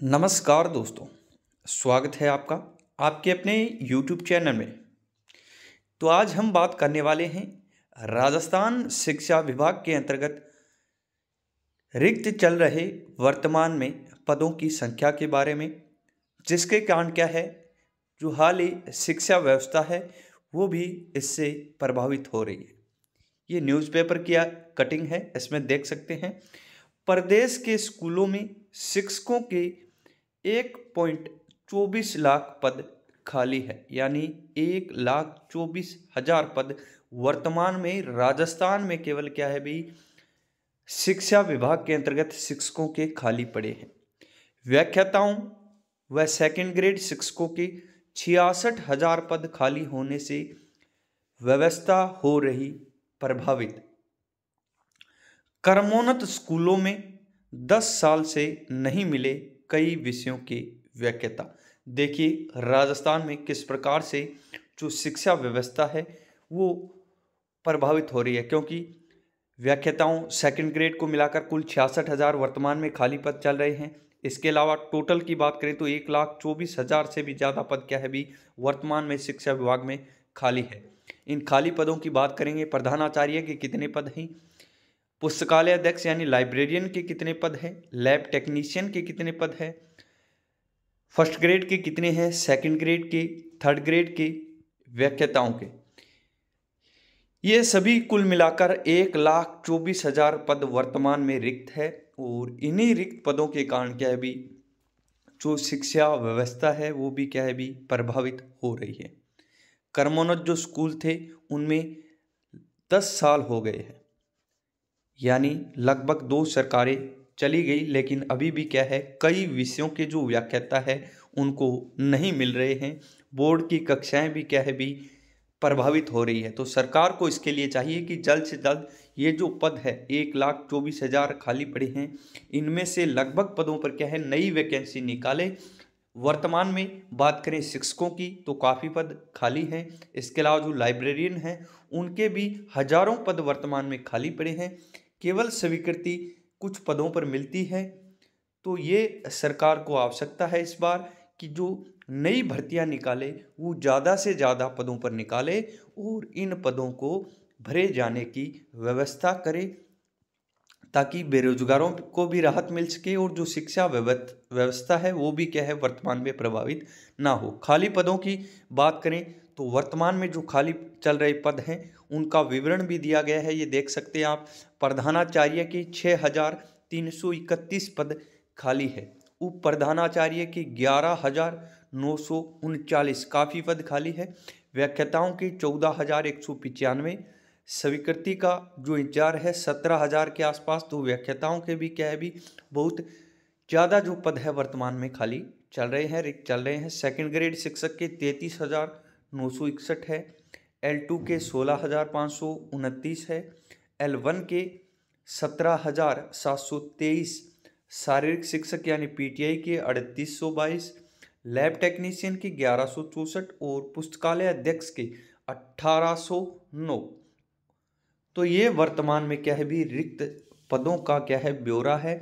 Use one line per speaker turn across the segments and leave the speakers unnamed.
नमस्कार दोस्तों, स्वागत है आपका आपके अपने YouTube चैनल में। तो आज हम बात करने वाले हैं राजस्थान शिक्षा विभाग के अंतर्गत रिक्त चल रहे वर्तमान में पदों की संख्या के बारे में, जिसके कारण क्या है, जो हाल ही शिक्षा व्यवस्था है, वो भी इससे प्रभावित हो रही है। ये न्यूज़पेपर की कटिंग है, इसमें देख सकते हैं। प्रदेश के स्कूलों में शिक्षकों के एक पॉइंट चौबीस लाख पद खाली है, यानी एक लाख चौबीस हज़ार पद। वर्तमान में राजस्थान में केवल क्या है भाई? शिक्षा विभाग के अंतर्गत शिक्षकों के खाली पड़े हैं। व्याख्याताओं व सेकंड ग्रेड शिक्षकों के छियासठ हज़ार पद खाली होने से व्यवस्था हो रही प्रभावित। कर्मोन्नत स्कूलों में दस साल से नहीं मिले कई विषयों की व्याख्यता देखिए, राजस्थान में किस प्रकार से जो शिक्षा व्यवस्था है, वो प्रभावित हो रही है? क्योंकि व्याख्याताओं सेकंड ग्रेड को मिलाकर कुल छियासठ हज़ार वर्तमान में खाली पद चल रहे हैं। इसके अलावा टोटल की बात करें तो एक लाख चौबीस हज़ार से भी ज़्यादा पद क्या है भी वर्तमान में शिक्षा विभाग में खाली है। इन खाली पदों की बात करेंगे, प्रधानाचार्य के कितने पद हैं? पुस्तकालय अध्यक्ष यानी लाइब्रेरियन के कितने पद हैं? लैब टेक्नीशियन के कितने पद हैं? फ़र्स्ट ग्रेड के कितने हैं? सेकंड ग्रेड के थर्ड ग्रेड के, व्याख्याताओं के। ये सभी कुल मिलाकर एक लाख चौबीस हज़ार पद वर्तमान में रिक्त है और इन्हीं रिक्त पदों के कारण क्या है भी जो शिक्षा व्यवस्था है, वो भी क्या है भी प्रभावित हो रही है। कर्मोन्नत जो स्कूल थे, उनमें दस साल हो गए हैं। यानी लगभग दो सरकारें चली गई, लेकिन अभी भी क्या है, कई विषयों के जो व्याख्याता है, उनको नहीं मिल रहे हैं। बोर्ड की कक्षाएँ भी क्या है, भी प्रभावित हो रही है। तो सरकार को इसके लिए चाहिए कि जल्द से जल्द ये जो पद है, एक लाख चौबीस हज़ार खाली पड़े हैं, इनमें से लगभग पदों पर क्या है, नई वैकेंसी निकाले। वर्तमान में बात करें शिक्षकों की तो काफ़ी पद खाली हैं। इसके अलावा जो लाइब्रेरियन हैं, उनके भी हज़ारों पद वर्तमान में खाली पड़े हैं। केवल स्वीकृति कुछ पदों पर मिलती है तो ये सरकार को आवश्यकता है इस बार कि जो नई भर्तियाँ निकाले, वो ज़्यादा से ज़्यादा पदों पर निकाले और इन पदों को भरे जाने की व्यवस्था करे, ताकि बेरोजगारों को भी राहत मिल सके और जो शिक्षा व्यवस्था है, वो भी क्या है, वर्तमान में प्रभावित ना हो। खाली पदों की बात करें तो वर्तमान में जो खाली चल रहे पद हैं, उनका विवरण भी दिया गया है। ये देख सकते हैं आप, प्रधानाचार्य की छः हज़ार तीन सौ इकतीस पद खाली है। उप प्रधानाचार्य की ग्यारह हज़ार नौ सौ उनचालीस काफ़ी पद खाली है। व्याख्याताओं की चौदह हज़ार एक सौ पिचानवे, स्वीकृति का जो इंचार्ज है सत्रह हज़ार के आसपास तो व्याख्याताओं के भी क्या है भी बहुत ज़्यादा जो पद है वर्तमान में खाली चल रहे हैं चल रहे हैं। सेकंड ग्रेड शिक्षक के तैंतीस हज़ार नौ सौ इकसठ है एल टू के सोलह हज़ार पाँच सौ उनतीस है एल वन के सत्रह हज़ार सात सौ तेईस, शारीरिक शिक्षक यानी पीटीआई के अड़तीस सौ बाईस लैब टेक्नीशियन के ग्यारह सौ चौंसठ और पुस्तकालय अध्यक्ष के अट्ठारह सौ नौ। तो ये वर्तमान में क्या है भी रिक्त पदों का क्या है, ब्यौरा है।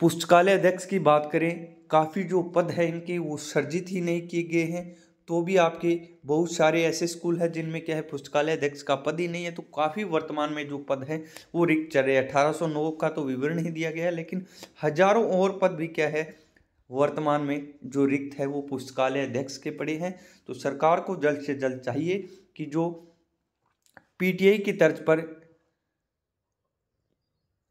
पुस्तकालय अध्यक्ष की बात करें, काफ़ी जो पद है इनके वो सर्जित ही नहीं किए गए हैं। तो भी आपके बहुत सारे ऐसे स्कूल हैं जिनमें क्या है, पुस्तकालय अध्यक्ष का पद ही नहीं है तो काफ़ी वर्तमान में जो पद है, वो रिक्त चल रहे अठारह सौ नौ का तो विवरण ही दिया गया है, लेकिन हज़ारों और पद भी क्या है, वर्तमान में जो रिक्त है, वो पुस्तकालय अध्यक्ष के पड़े हैं। तो सरकार को जल्द से जल्द चाहिए कि जो पीटीआई की तर्ज पर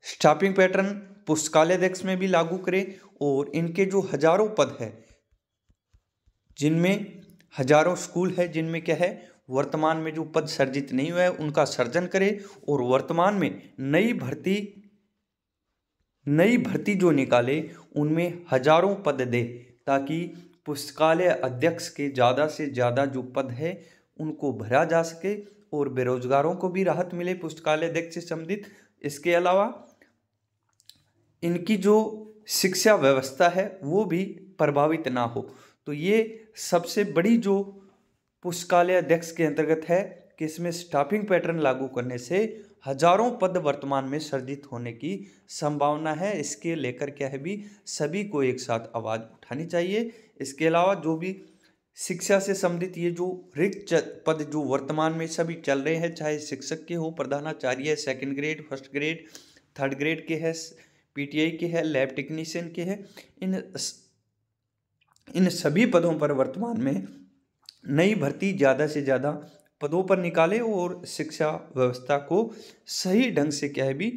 स्टाफिंग पैटर्न पुस्तकालय अध्यक्ष में भी लागू करें, और इनके जो हज़ारों पद है, जिनमें हज़ारों स्कूल है जिनमें क्या है, वर्तमान में जो पद सर्जित नहीं हुआ है, उनका सर्जन करे और वर्तमान में नई भर्ती नई भर्ती जो निकाले, उनमें हज़ारों पद दे ताकि पुस्तकालय अध्यक्ष के ज़्यादा से ज़्यादा जो पद है, उनको भरा जा सके और बेरोजगारों को भी राहत मिले पुस्तकालय अध्यक्ष से संबंधित। इसके अलावा इनकी जो शिक्षा व्यवस्था है, वो भी प्रभावित ना हो। तो ये सबसे बड़ी जो पुस्तकालय अध्यक्ष के अंतर्गत है कि इसमें स्टाफिंग पैटर्न लागू करने से हज़ारों पद वर्तमान में सर्जित होने की संभावना है। इसके लेकर क्या है भी, सभी को एक साथ आवाज़ उठानी चाहिए। इसके अलावा जो भी शिक्षा से संबंधित ये जो रिक्त पद जो वर्तमान में सभी चल रहे हैं, चाहे शिक्षक के हो, प्रधानाचार्य second grade first grade third grade के है पीटीआई के है लैब टेक्नीशियन के है, इन इन सभी पदों पर वर्तमान में नई भर्ती ज़्यादा से ज़्यादा पदों पर निकाले और शिक्षा व्यवस्था को सही ढंग से क्या है भी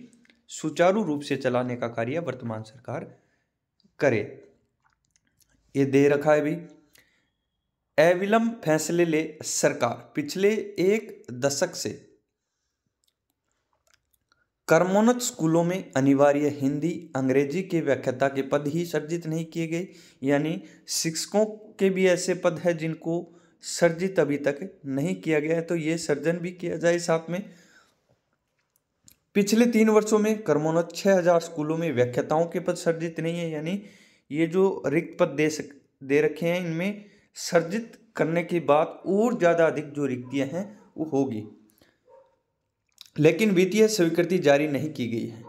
सुचारू रूप से चलाने का कार्य वर्तमान सरकार करे। ये दे रखा है भी। अविलंब फैसले ले सरकार। पिछले एक दशक से कर्मोन्नत स्कूलों में अनिवार्य हिंदी, अंग्रेज़ी के व्याख्याता के पद ही सर्जित नहीं किए गए, यानी शिक्षकों के भी ऐसे पद हैं जिनको सर्जित अभी तक नहीं किया गया है। तो ये सर्जन भी किया जाए साथ में। पिछले तीन वर्षों में कर्मोन्नत छः हज़ार स्कूलों में व्याख्याताओं के पद सर्जित नहीं है, यानी ये जो रिक्त पद दे सक, दे रखे हैं, इनमें सर्जित करने के बाद और ज़्यादा अधिक जो रिक्तियाँ हैं, वो होगी। लेकिन वित्तीय स्वीकृति जारी नहीं की गई है।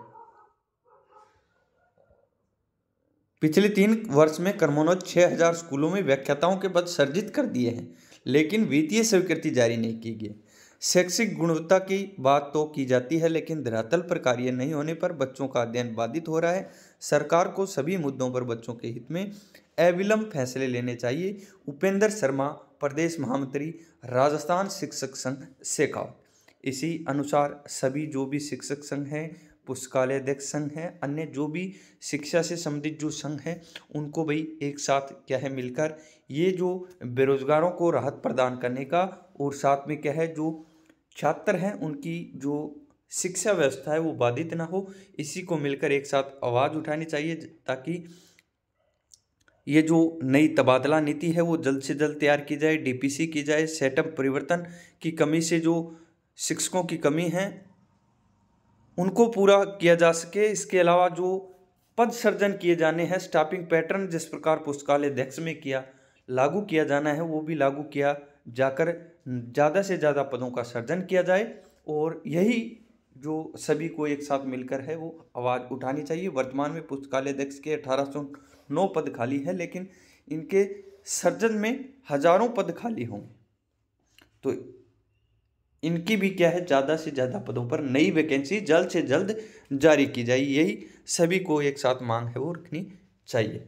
पिछले तीन वर्ष में कर्मोन्नत छः हज़ार स्कूलों में व्याख्याताओं के पद सर्जित कर दिए हैं, लेकिन वित्तीय स्वीकृति जारी नहीं की गई। शैक्षिक गुणवत्ता की बात तो की जाती है, लेकिन धरातल पर कार्य नहीं होने पर बच्चों का अध्ययन बाधित हो रहा है। सरकार को सभी मुद्दों पर बच्चों के हित में अविलंब फैसले लेने चाहिए। उपेंद्र शर्मा, प्रदेश महामंत्री, राजस्थान शिक्षक संघ शेखावत इसी अनुसार सभी जो भी शिक्षक संघ हैं पुस्तकालय अध्यक्ष संघ हैं, अन्य जो भी शिक्षा से संबंधित जो संघ हैं, उनको भाई एक साथ क्या है मिलकर ये जो बेरोजगारों को राहत प्रदान करने का और साथ में क्या है जो छात्र हैं, उनकी जो शिक्षा व्यवस्था है वो बाधित ना हो, इसी को मिलकर एक साथ आवाज़ उठानी चाहिए ताकि ये जो नई तबादला नीति है वो जल्द से जल्द तैयार की जाए, डीपीसी की जाए, सेटअप परिवर्तन की कमी से जो शिक्षकों की कमी है। उनको पूरा किया जा सके। इसके अलावा जो पद सर्जन किए जाने हैं स्टाफिंग पैटर्न जिस प्रकार पुस्तकालय अध्यक्ष में किया, लागू किया जाना है, वो भी लागू किया जाकर ज़्यादा से ज़्यादा पदों का सर्जन किया जाए। और यही जो सभी को एक साथ मिलकर है, वो आवाज़ उठानी चाहिए। वर्तमान में पुस्तकालय अध्यक्ष के अठारह नौ पद खाली है, लेकिन इनके सर्जन में हज़ारों पद खाली होंगे। तो इनकी भी क्या है, ज़्यादा से ज़्यादा पदों पर नई वैकेंसी जल्द से जल्द जारी की जाए, यही सभी को एक साथ मांग है वो रखनी चाहिए।